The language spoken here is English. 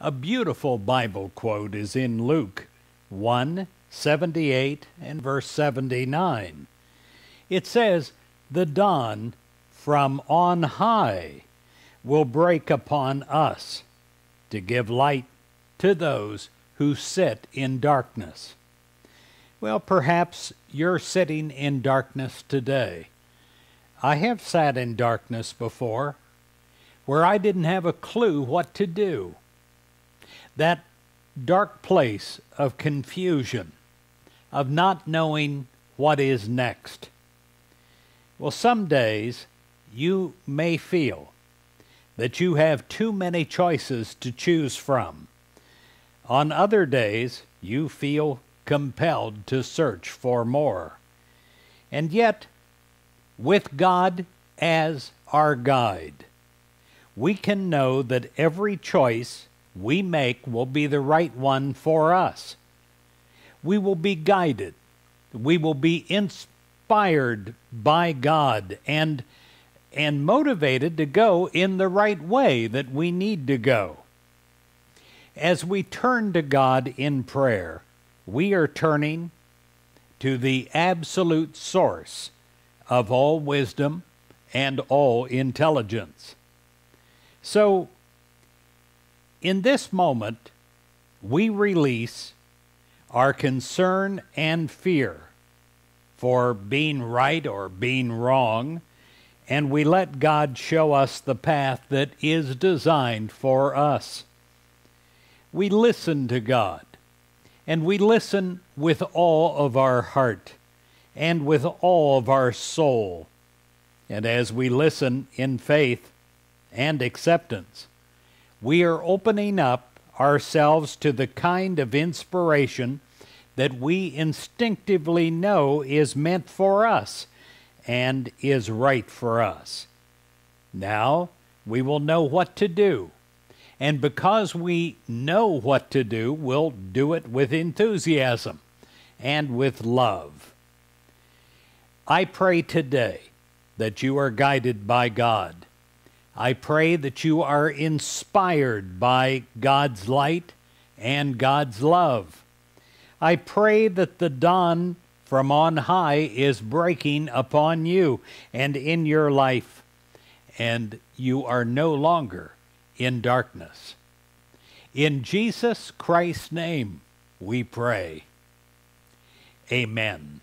A beautiful Bible quote is in Luke 1 78 and verse 79. It says, The dawn from on high will break upon us to give light to those who sit in darkness. Well, perhaps you're sitting in darkness today. I have sat in darkness before where I didn't have a clue what to do. That dark place of confusion, of not knowing what is next. Well, some days you may feel that you have too many choices to choose from. On other days, you feel compelled to search for more. And yet, with God as our guide, we can know that every choice we make will be the right one for us. We will be guided. We will be inspired by God and and motivated to go in the right way that we need to go. As we turn to God in prayer, we are turning to the absolute source of all wisdom and all intelligence. So, in this moment, we release our concern and fear for being right or being wrong, and we let God show us the path that is designed for us. We listen to God and we listen with all of our heart and with all of our soul. And as we listen in faith and acceptance, we are opening up ourselves to the kind of inspiration that we instinctively know is meant for us and is right for us. Now we will know what to do and because we know what to do, we'll do it with enthusiasm and with love. I pray today that you are guided by God. I pray that you are inspired by God's light and God's love. I pray that the dawn from on high is breaking upon you and in your life, and you are no longer in darkness. In Jesus Christ's name we pray. Amen.